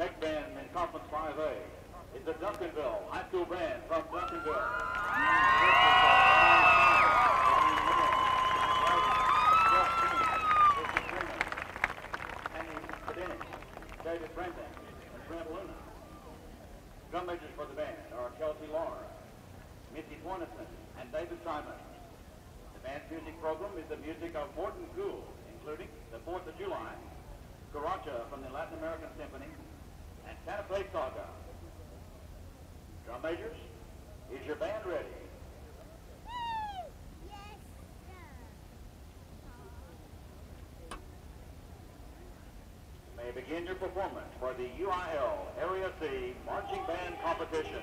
next band in Conference 5A is the Duncanville High School Band from Duncanville. David Brandon and Brent Luna. Drum majors for the band are Kelsey Laura, Missy Poinison, and David Simon. The band's music program is the music of Morton Gould, including the 4th of July, Guaracha from the Latin American Symphony, and Santa Fe Saga. Drum majors, is your band ready? You may begin your performance for the UIL Area C Marching Band Competition.